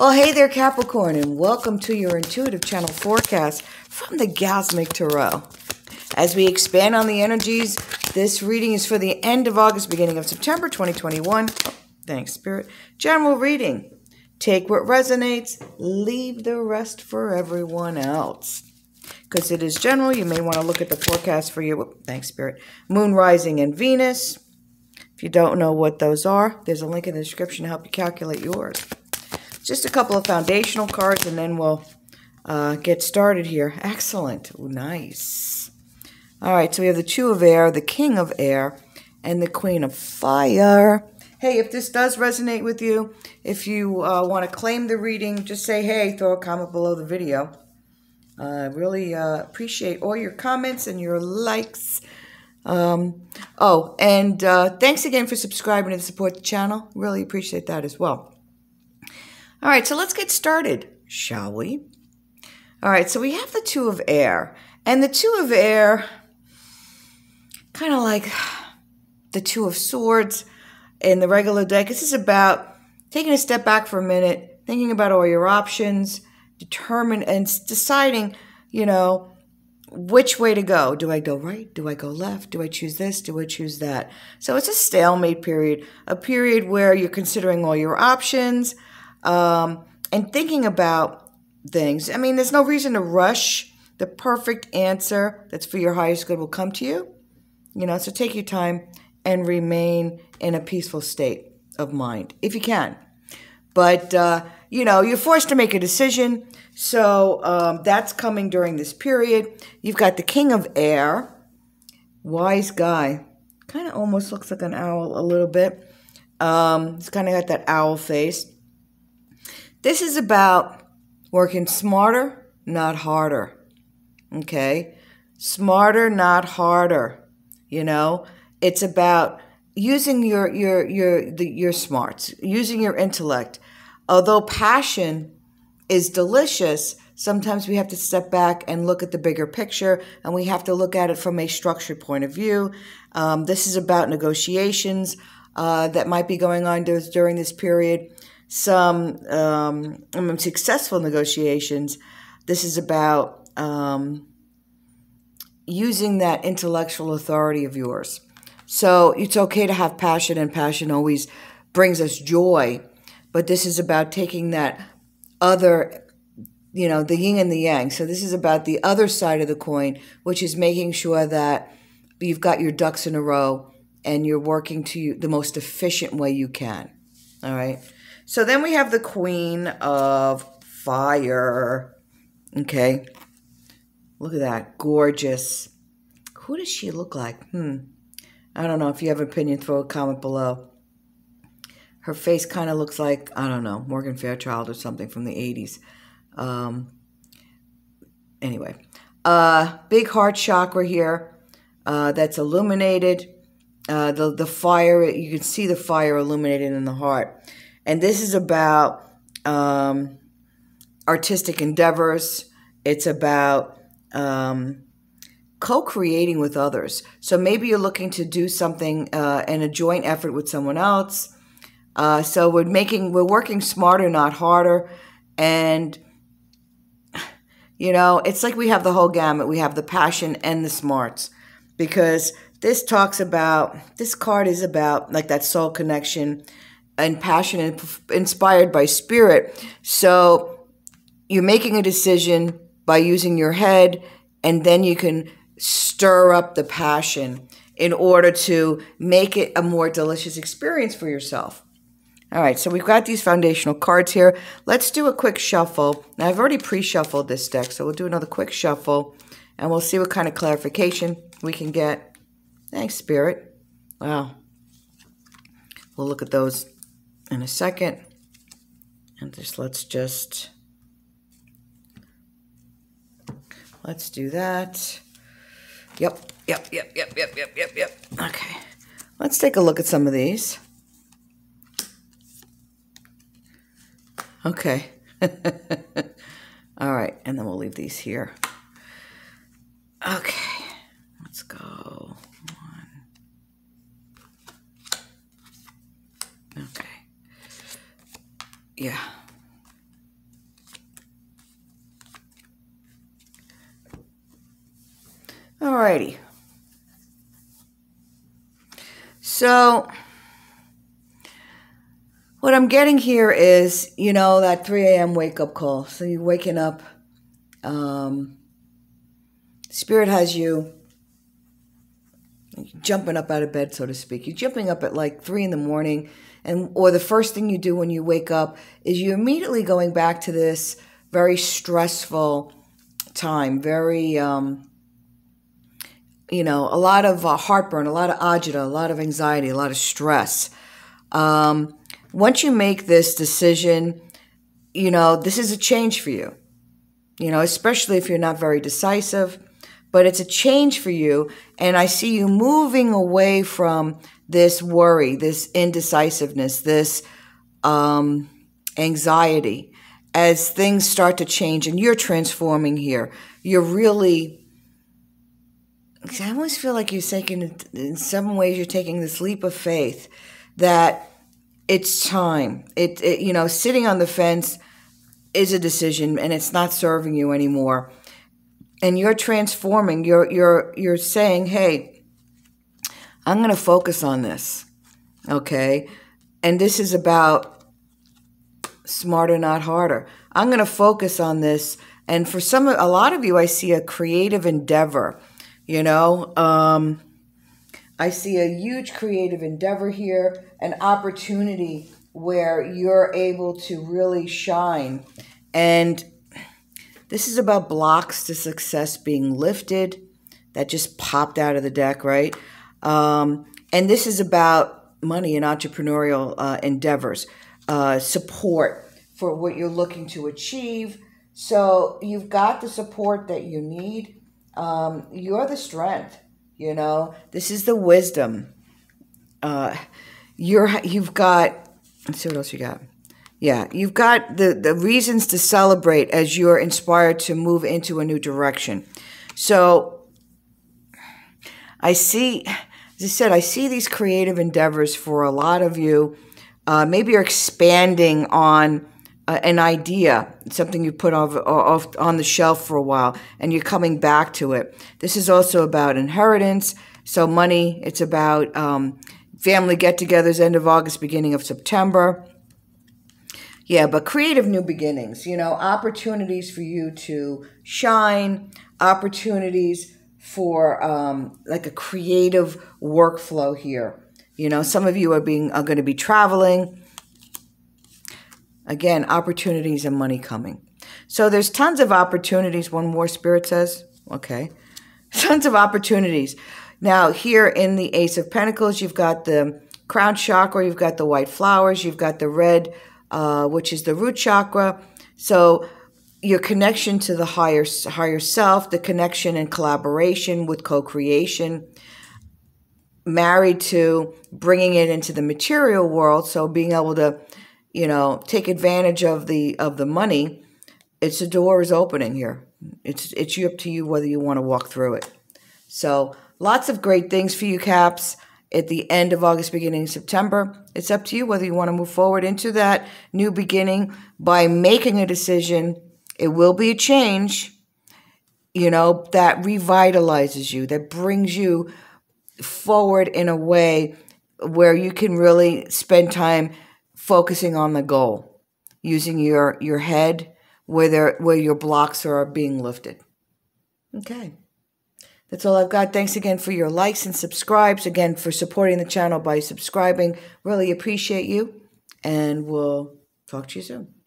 Well, hey there, Capricorn, and welcome to your intuitive channel forecast from the Gasmic Tarot. As we expand on the energies, this reading is for the end of August, beginning of September 2021. Oh, thanks, Spirit. General reading. Take what resonates, leave the rest for everyone else. Because it is general, you may want to look at the forecast for your, thanks, Spirit, Moon rising and Venus. If you don't know what those are, there's a link in the description to help you calculate yours. Just a couple of foundational cards, and then we'll uh, get started here. Excellent. Ooh, nice. All right, so we have the Two of Air, the King of Air, and the Queen of Fire. Hey, if this does resonate with you, if you uh, want to claim the reading, just say hey, throw a comment below the video. I uh, really uh, appreciate all your comments and your likes. Um, oh, and uh, thanks again for subscribing to support the channel. Really appreciate that as well. All right, so let's get started, shall we? All right, so we have the Two of Air. And the Two of Air, kind of like the Two of Swords in the regular deck. This is about taking a step back for a minute, thinking about all your options, determine and deciding, you know, which way to go. Do I go right? Do I go left? Do I choose this? Do I choose that? So it's a stalemate period, a period where you're considering all your options um, and thinking about things. I mean, there's no reason to rush. The perfect answer that's for your highest good will come to you. You know, so take your time and remain in a peaceful state of mind if you can. But, uh, you know, you're forced to make a decision. So um, that's coming during this period. You've got the King of Air, wise guy. Kind of almost looks like an owl a little bit. Um, he's kind of got that owl face. This is about working smarter, not harder. Okay? Smarter, not harder. You know, it's about using your your your the, your smarts, using your intellect. Although passion is delicious, sometimes we have to step back and look at the bigger picture, and we have to look at it from a structured point of view. Um, this is about negotiations uh, that might be going on during this period. Some um, successful negotiations. This is about um, using that intellectual authority of yours. So it's okay to have passion, and passion always brings us joy. But this is about taking that other, you know, the yin and the yang. So this is about the other side of the coin, which is making sure that you've got your ducks in a row and you're working to the most efficient way you can. All right. So then we have the Queen of Fire. Okay. Look at that. Gorgeous. Who does she look like? Hmm. I don't know. If you have an opinion, throw a comment below. Her face kind of looks like, I don't know, Morgan Fairchild or something from the 80s. Um, anyway, uh, big heart chakra here uh, that's illuminated. Uh, the, the fire, you can see the fire illuminated in the heart. And this is about um, artistic endeavors. It's about um, co-creating with others. So maybe you're looking to do something uh, in a joint effort with someone else. Uh, so we're making we're working smarter, not harder, and you know it's like we have the whole gamut. We have the passion and the smarts because this talks about this card is about like that soul connection and passion and inspired by spirit. So you're making a decision by using your head, and then you can stir up the passion in order to make it a more delicious experience for yourself. All right, so we've got these foundational cards here. Let's do a quick shuffle. Now, I've already pre-shuffled this deck, so we'll do another quick shuffle, and we'll see what kind of clarification we can get. Thanks, Spirit. Wow. We'll look at those in a second. And just let's just, let's do that. Yep, yep, yep, yep, yep, yep, yep, yep. Okay, let's take a look at some of these. Okay. All right, and then we'll leave these here. Okay, let's go. One. Okay yeah. Alrighty. So what I'm getting here is, you know, that 3 a.m. wake up call. So you're waking up. Um, spirit has you jumping up out of bed, so to speak. You're jumping up at like 3 in the morning and or the first thing you do when you wake up is you immediately going back to this very stressful time, very um, you know, a lot of uh, heartburn, a lot of agita, a lot of anxiety, a lot of stress. Um, once you make this decision, you know, this is a change for you, you know, especially if you're not very decisive, but it's a change for you. And I see you moving away from this worry, this indecisiveness, this um, anxiety as things start to change and you're transforming here. You're really I almost feel like you're taking, in some ways, you're taking this leap of faith that it's time. It, it, you know, sitting on the fence is a decision, and it's not serving you anymore. And you're transforming. You're you're you're saying, "Hey, I'm going to focus on this." Okay, and this is about smarter, not harder. I'm going to focus on this. And for some, a lot of you, I see a creative endeavor. You know, um, I see a huge creative endeavor here, an opportunity where you're able to really shine. And this is about blocks to success being lifted. That just popped out of the deck, right? Um, and this is about money and entrepreneurial uh, endeavors, uh, support for what you're looking to achieve. So you've got the support that you need. Um, you're the strength. You know, this is the wisdom. Uh, you're you've got. Let's see what else you got. Yeah, you've got the the reasons to celebrate as you're inspired to move into a new direction. So, I see. As I said, I see these creative endeavors for a lot of you. Uh, maybe you're expanding on uh, an idea, something you put off, off on the shelf for a while, and you're coming back to it. This is also about inheritance. So money. It's about um, family get-togethers, end of August, beginning of September. Yeah, but creative new beginnings. You know, opportunities for you to shine. Opportunities for um, like a creative workflow here. You know, some of you are being are going to be traveling Again, opportunities and money coming. So there's tons of opportunities. One more spirit says, okay, tons of opportunities. Now here in the Ace of Pentacles, you've got the crown chakra, you've got the white flowers, you've got the red, uh, which is the root chakra. So your connection to the higher higher self, the connection and collaboration with co-creation, married to bringing it into the material world. So being able to you know, take advantage of the of the money, it's a door is opening here. It's it's up to you whether you want to walk through it. So lots of great things for you, Caps. At the end of August, beginning of September, it's up to you whether you want to move forward into that new beginning by making a decision. It will be a change, you know, that revitalizes you, that brings you forward in a way where you can really spend time focusing on the goal, using your, your head where, there, where your blocks are being lifted. Okay. That's all I've got. Thanks again for your likes and subscribes. Again, for supporting the channel by subscribing. Really appreciate you. And we'll talk to you soon.